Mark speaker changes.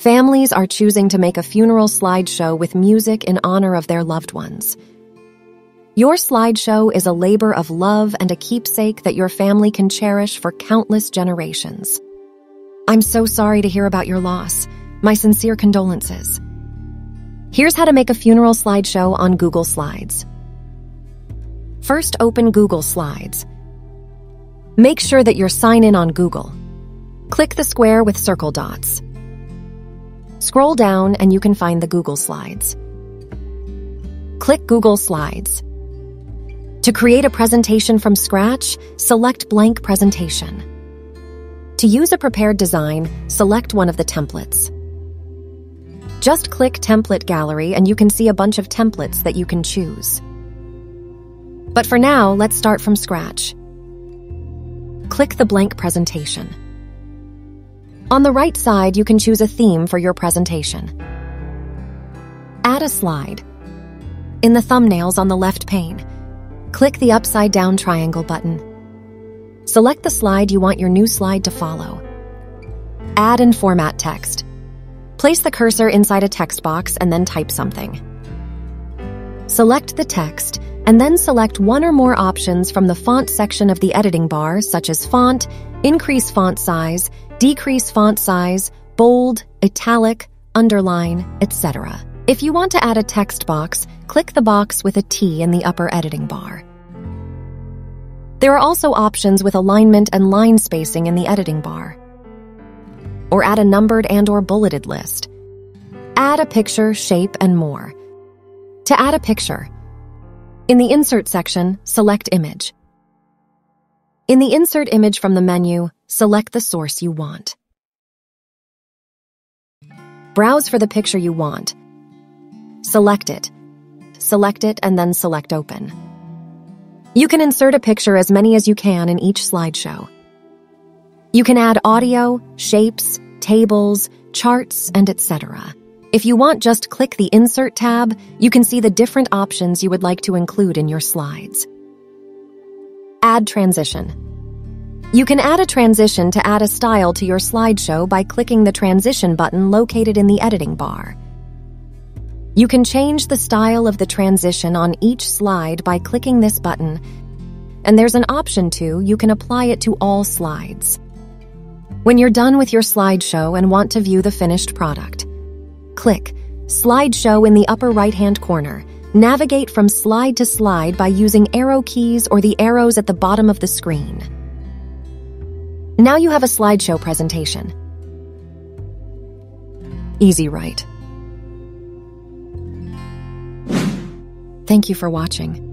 Speaker 1: Families are choosing to make a funeral slideshow with music in honor of their loved ones. Your slideshow is a labor of love and a keepsake that your family can cherish for countless generations. I'm so sorry to hear about your loss. My sincere condolences. Here's how to make a funeral slideshow on Google Slides. First, open Google Slides. Make sure that you're sign in on Google. Click the square with circle dots. Scroll down and you can find the Google Slides. Click Google Slides. To create a presentation from scratch, select Blank Presentation. To use a prepared design, select one of the templates. Just click Template Gallery and you can see a bunch of templates that you can choose. But for now, let's start from scratch. Click the blank presentation. On the right side, you can choose a theme for your presentation. Add a slide. In the thumbnails on the left pane, click the upside down triangle button. Select the slide you want your new slide to follow. Add and format text. Place the cursor inside a text box and then type something. Select the text and then select one or more options from the font section of the editing bar, such as font, increase font size, decrease font size, bold, italic, underline, etc. If you want to add a text box, click the box with a T in the upper editing bar. There are also options with alignment and line spacing in the editing bar. Or add a numbered and or bulleted list. Add a picture, shape, and more. To add a picture, in the Insert section, select Image. In the Insert Image from the menu, select the source you want. Browse for the picture you want. Select it. Select it and then select Open. You can insert a picture as many as you can in each slideshow. You can add audio, shapes, tables, charts, and etc. If you want, just click the Insert tab. You can see the different options you would like to include in your slides. Add transition. You can add a transition to add a style to your slideshow by clicking the transition button located in the editing bar. You can change the style of the transition on each slide by clicking this button, and there's an option to you can apply it to all slides. When you're done with your slideshow and want to view the finished product, click Slideshow in the upper right-hand corner. Navigate from slide to slide by using arrow keys or the arrows at the bottom of the screen. Now you have a slideshow presentation. Easy, right? Thank you for watching.